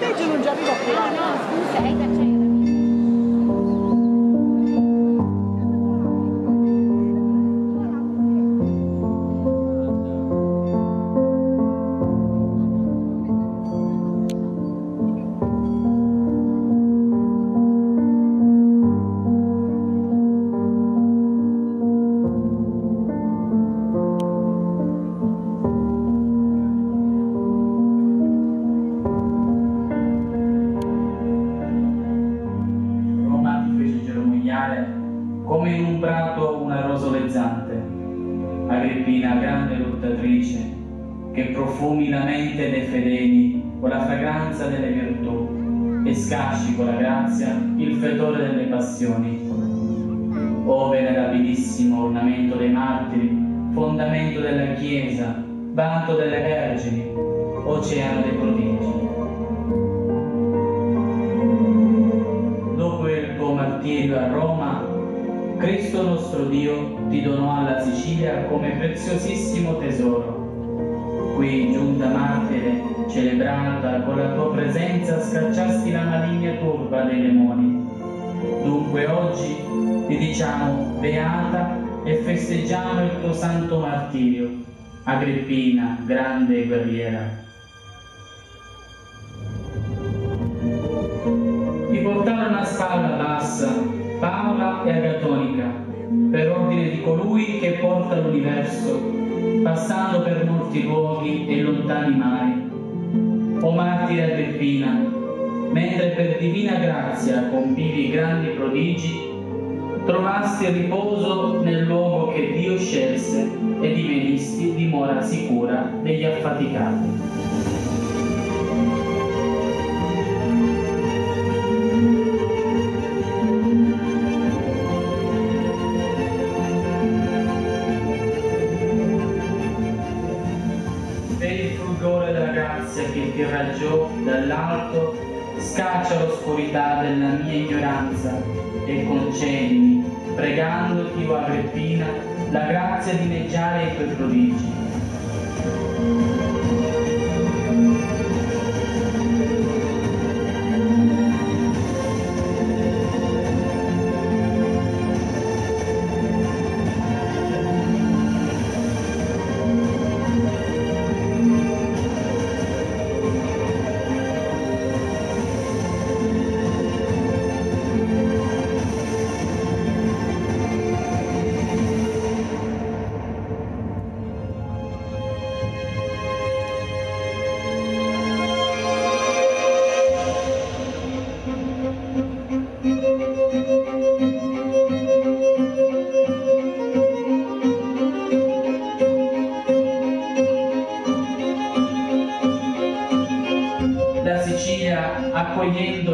sorteggio non già arriva più. No, no, scusa, germogliare come in un prato una rosolezzante. Agrippina, grande lottatrice, che profumi la mente dei fedeli con la fragranza delle virtù e scasci con la grazia il fetore delle passioni. O venerabilissimo ornamento dei martiri, fondamento della Chiesa, vanto delle vergini, oceano dei prodigi. Dopo il tuo martirio a Roma, Cristo nostro Dio ti donò alla Sicilia come preziosissimo tesoro. Qui, giunta martire, celebrata con la tua presenza, scacciasti la maligna turba dei demoni. Dunque oggi ti diciamo beata e festeggiamo il tuo santo martirio, Agrippina, grande guerriera. Porta l'universo, passando per molti luoghi e lontani mari. O martire Agrippina, mentre per divina grazia compivi grandi prodigi, trovasti riposo nel luogo che Dio scelse e divenisti dimora sicura degli affaticati. Per il fulgore della grazia che ti raggiò dall'alto, scaccia l'oscurità della mia ignoranza e concedimi, pregandoti, o Agrippina, la grazia di leggiare i tuoi prodigi.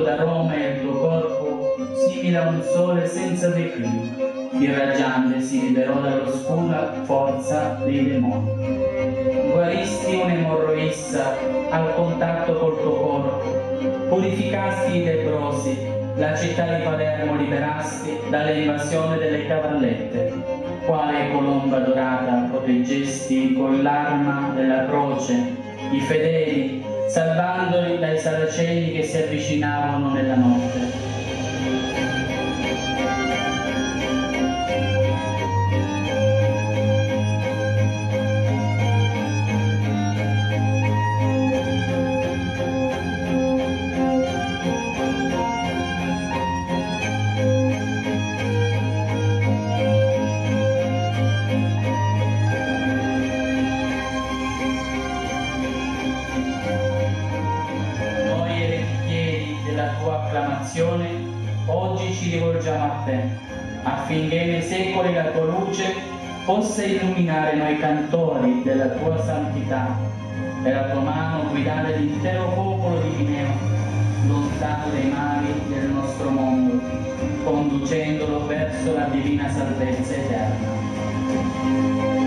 Da Roma il tuo corpo, simile a un sole senza declino, irraggiante si liberò dall'oscura forza dei demoni. Guaristi un'emorroissa al contatto col tuo corpo, purificasti i leprosi, la città di Palermo liberasti dall'invasione delle cavallette, quale colomba dorata proteggesti con l'arma della croce i fedeli, salvandoli dai saraceni che si avvicinavano nella notte. Ci rivolgiamo a te, affinché nei secoli la tua luce possa illuminare noi cantori della tua santità e la tua mano guidare l'intero popolo di Mineo, lontano dai mali del nostro mondo, conducendolo verso la divina salvezza eterna.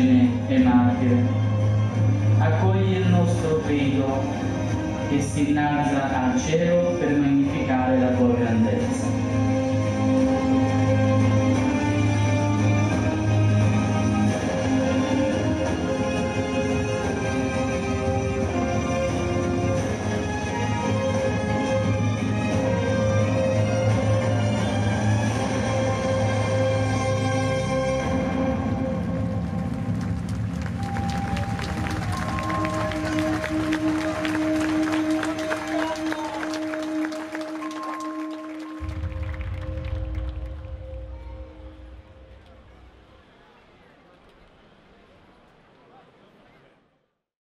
Vergine e Martire, accogli il nostro grido che si innalza al cielo per magnificare la tua grandezza.